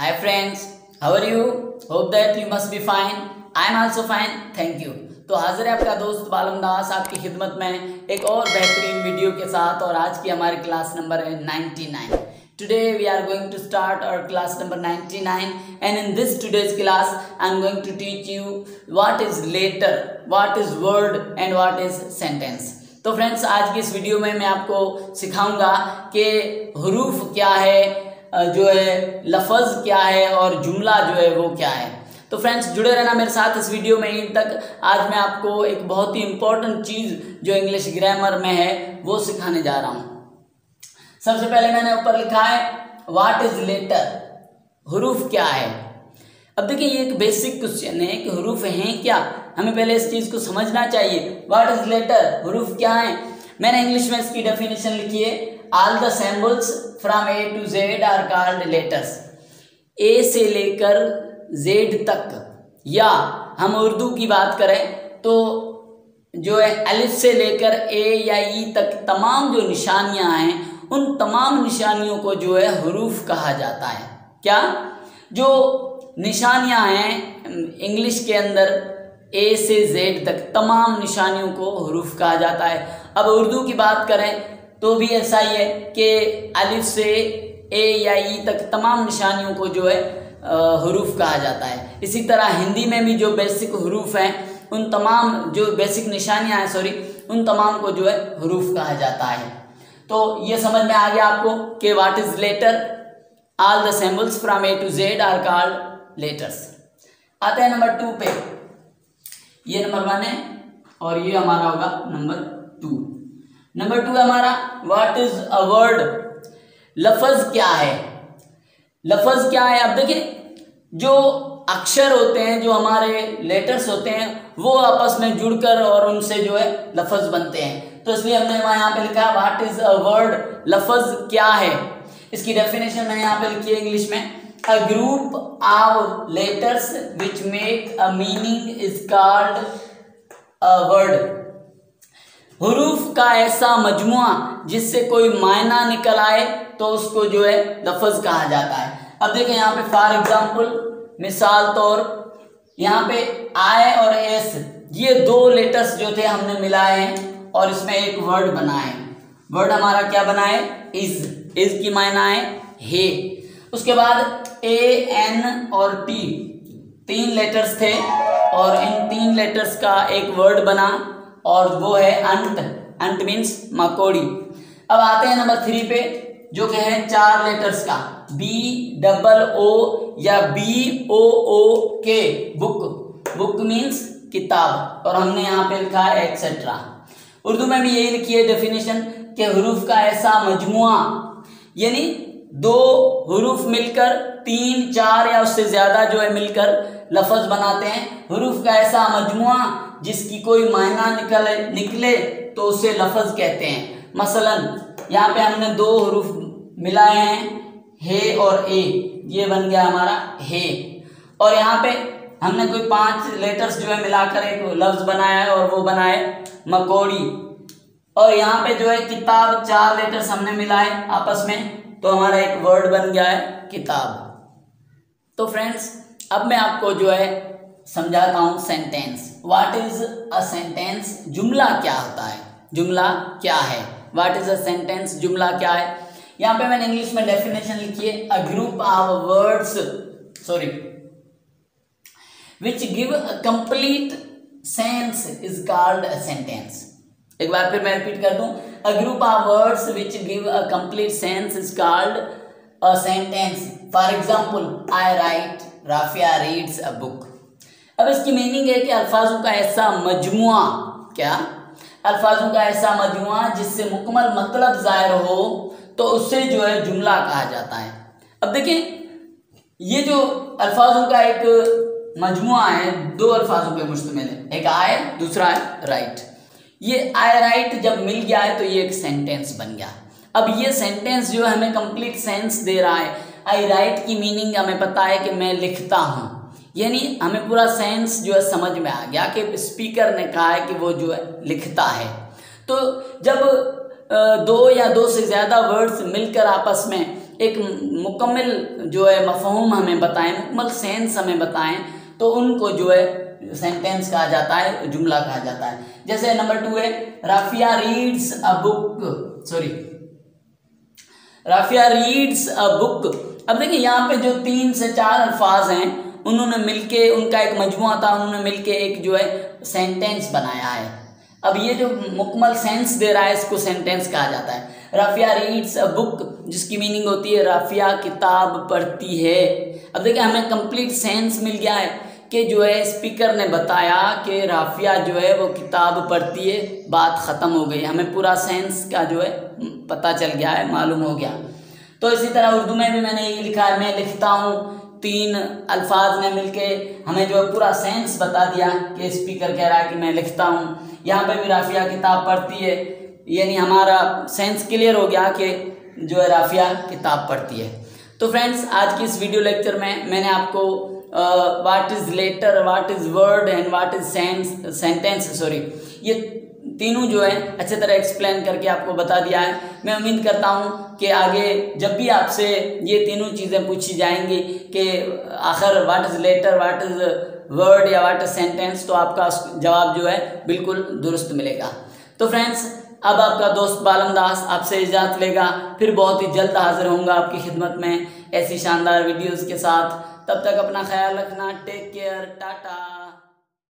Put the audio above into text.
Hi friends, how are you? Hope that you must be fine. I am also fine. Thank you. तो हाजिर है आपका दोस्त बालम दास आपकी खिदमत में एक और बेहतरीन वीडियो के साथ और आज की हमारी क्लास नंबर है 99. Today we are going to start our class number 99 and in this today's class I am going to teach you what is letter, what is word and what is sentence. तो friends आज की इस video में मैं आपको सिखाऊँगा कि हरूफ क्या है जो है, लफज क्या है और जुमला जो है वो क्या है। तो फ्रेंड्स जुड़े रहना मेरे साथ इस वीडियो में इन तक। आज मैं आपको एक बहुत ही इंपॉर्टेंट चीज़ जो इंग्लिश ग्रामर में है, वो सिखाने जा रहा हूँ। सबसे पहले मैंने ऊपर लिखा है वाट इज़ लेटर हरूफ क्या है? अब देखिए, ये एक बेसिक क्वेश्चन है कि हरूफ हैं क्या? हमें पहले इस चीज़ को समझना चाहिए। वाट इज़ लेटर हरूफ क्या है? मैंने इंग्लिश में इसकी डेफिनेशन लिखी है। All the symbols from A to Z are called letters A से लेकर जेड तक। या हम उर्दू की बात करें तो जो है अलिफ से लेकर ए या ई तक तमाम जो निशानियाँ हैं, उन तमाम निशानियों को जो है हरूफ कहा जाता है। क्या? जो निशानियाँ हैं, इंग्लिश के अंदर ए से जेड तक तमाम निशानियों को हरूफ कहा जाता है। अब उर्दू की बात करें तो भी ऐसा ही है कि अलिफ से ए या ई तक तमाम निशानियों को जो है हरूफ कहा जाता है। इसी तरह हिंदी में भी जो बेसिक हरूफ हैं, उन तमाम जो बेसिक निशानियाँ हैं, सॉरी, उन तमाम को जो है, हरूफ कहा जाता है। तो ये समझ में आ गया आपको कि what is letter all the symbols from A to Z are called letters आते हैं नंबर टू पे। ये नंबर वन है और ये हमारा होगा नंबर टू नंबर टू हमारा व्हाट इज़ अ वर्ड लफज क्या है? लफज क्या है? अब देखिए, जो अक्षर होते हैं, जो हमारे लेटर्स होते हैं, वो आपस में जुड़कर और उनसे जो है लफज बनते हैं। तो इसलिए हमने यहाँ पे लिखा व्हाट इज़ अ वर्ड लफज क्या है? इसकी डेफिनेशन मैंने यहाँ पे लिखी है इंग्लिश में। A group of letters which make a meaning is called a word हरूफ का ऐसा मजमुआ जिससे कोई मायना निकल आए तो उसको जो है लफज कहा जाता है। अब देखें यहाँ पे फॉर एग्ज़ाम्पल मिसाल तौर, यहाँ पे आई और एस ये दो लेटर्स जो थे हमने मिलाए हैं और इसमें एक वर्ड बनाए वर्ड हमारा क्या बनाए? इज़ इज़ की मायना है? हे उसके बाद ए एन और टी तीन लेटर्स थे और इन तीन लेटर्स का एक वर्ड बना। और वो है अंट अंट मीन्स मकोड़ी। अब आते हैं नंबर थ्री पे, जो कि है चार लेटर्स का। बी डबल ओ या बी ओ ओ के बुक बुक मीन्स किताब, और हमने यहाँ पे लिखा है एक्सेट्रा उर्दू में भी यही लिखी है डेफिनेशन के हरूफ का ऐसा मजमुआ, यानी दो हरूफ मिलकर तीन, चार या उससे ज़्यादा जो है मिलकर लफज बनाते हैं। हरूफ का ऐसा मजमुआ जिसकी कोई मायना निकले निकले तो उसे लफज कहते हैं। मसलन, यहाँ पे हमने दो हरूफ मिलाए हैं, हे और ए। ये बन गया हमारा हे। और यहाँ पे हमने कोई पाँच लेटर्स जो है मिलाकर एक लफ्ज बनाया है और वो बनाए मकोड़ी। और यहाँ पे जो है किताब, चार लेटर्स हमने मिलाए आपस में तो हमारा एक वर्ड बन गया है किताब। तो फ्रेंड्स अब मैं आपको जो है समझाता हूँ sentence what is a sentence जुमला क्या होता है? जुमला क्या है? व्हाट इज़ अ सेंटेंस जुमला क्या है? यहाँ पे मैंने इंग्लिश में डेफिनेशन लिखी है a group of words sorry which give a complete sense is called a sentence एक बार फिर मैं रिपीट कर दूँ. A group of words which give a complete sense is called a sentence for example I write Rafia reads a book अब इसकी meaning है कि अल्फाजों का ऐसा मजमुआ, क्या? अल्फाजों का ऐसा मजमुआ जिससे मुकमल मतलब ज़ाहिर हो तो उससे जो है जुमला कहा जाता है। अब देखिए ये जो अल्फाजों का एक मजमुआ है, दो अल्फाजों पे मुश्तमिल है। एक आय दूसरा है राइट ये आई राइट जब मिल गया है तो ये एक सेंटेंस बन गया। अब ये सेंटेंस जो है हमें कंप्लीट सेंस दे रहा है आई राइट की मीनिंग हमें पता है कि मैं लिखता हूँ। यानी हमें पूरा सेंस जो है समझ में आ गया कि स्पीकर ने कहा है कि वो जो है लिखता है। तो जब दो या दो से ज़्यादा वर्ड्स मिलकर आपस में एक मुकम्मल जो है मफहम हमें बताएँ, मुकम्मल सेंस हमें बताएँ तो उनको जो है सेंटेंस कहा जाता है, जुमला कहा जाता है। जैसे नंबर टू है Rafia reads a book sorry Rafia reads a book. अब देखिए, यहाँ पे जो तीन से चार अल्फाज हैं, उन्होंने मिलके, उनका एक मजमुआ था, उन्होंने मिलके एक जो है सेंटेंस बनाया है। अब ये जो मुकमल सेंस दे रहा है, इसको सेंटेंस कहा जाता है। राफिया रीड्स अ बुक, जिसकी मीनिंग होती है, राफिया किताब पढ़ती है। अब देखिए, हमें कंप्लीट सेंस मिल गया है। कि जो है स्पीकर ने बताया कि राफिया जो है, वो किताब पढ़ती है, बात ख़त्म हो गई। हमें पूरा सेंस का जो है पता चल गया है, मालूम हो गया। तो इसी तरह उर्दू में भी मैंने ये लिखा है, मैं लिखता हूँ तीन अल्फाज ने मिलके। हमें जो है, पूरा सेंस बता दिया कि स्पीकर कह रहा है कि मैं लिखता हूँ। यहाँ पे भी राफिया किताब पढ़ती है। यानी हमारा सेंस क्लियर हो गया कि जो है, राफिया किताब पढ़ती है। तो फ्रेंड्स आज की इस वीडियो लेक्चर में मैंने आपको what is letter what is word and what is sense sentence sorry ये तीनों जो है, अच्छे तरह एक्सप्लेन करके आपको बता दिया है। मैं उम्मीद करता हूँ कि आगे जब भी आपसे ये तीनों चीज़ें पूछी जाएँगी कि आखिर what is letter what is word या वाट इज़ सेंटेंस तो आपका जवाब जो है बिल्कुल दुरुस्त मिलेगा। तो फ्रेंड्स अब आपका दोस्त बालम दास आपसे इजाज़त लेगा। फिर बहुत ही जल्द हाजिर होंगे आपकी खिदमत में ऐसी शानदार वीडियोज़ के साथ। तब तक अपना ख्याल रखना टेक केयर टाटा।